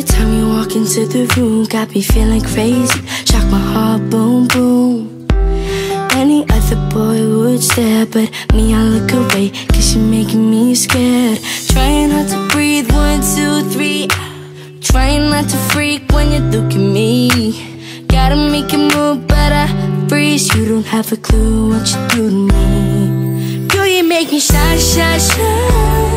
Every time you walk into the room, got me feeling crazy. Shock my heart, boom, boom. Any other boy would stare, but me, I look away, cause you're making me scared. Trying not to breathe, one, two, three. Trying not to freak when you look at me. Gotta make a move, but I freeze. You don't have a clue what you do to me. Girl, you make me shy, shy, shy.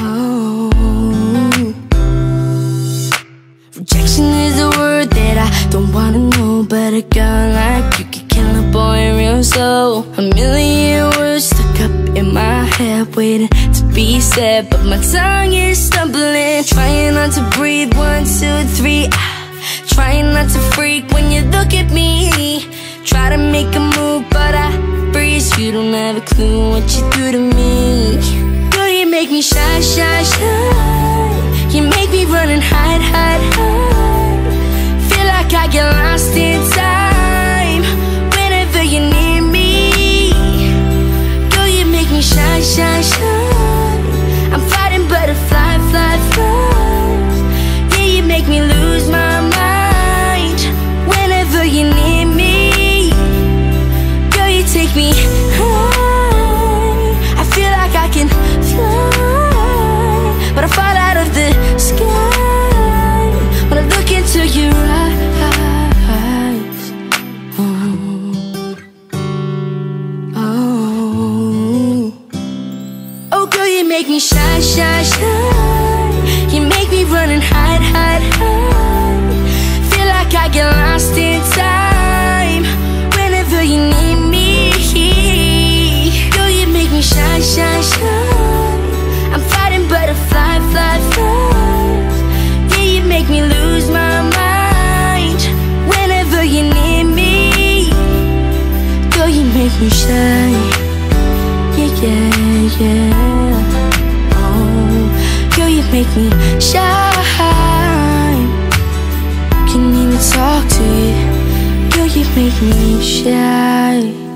Oh. Rejection is a word that I don't wanna know, but a girl like you can kill a boy real slow. A million words stuck up in my head, waiting to be said, but my tongue is stumbling. Trying not to breathe, one, two, three. Trying not to freak when you look at me. Try to make a move, but I. You don't have a clue what you do to me. Girl, you make me shy, shy, shy. You make me shy, shy, shy. You make me run and hide, hide, hide. Feel like I get lost in time whenever you need me. Girl, you make me shy, shy, shy. I'm fighting butterfly, fly, fly. Yeah, you make me lose my mind whenever you need me. Girl, you make me shine. Yeah, yeah, yeah. You make me shine. Can even talk to you. Girl, you make me shy.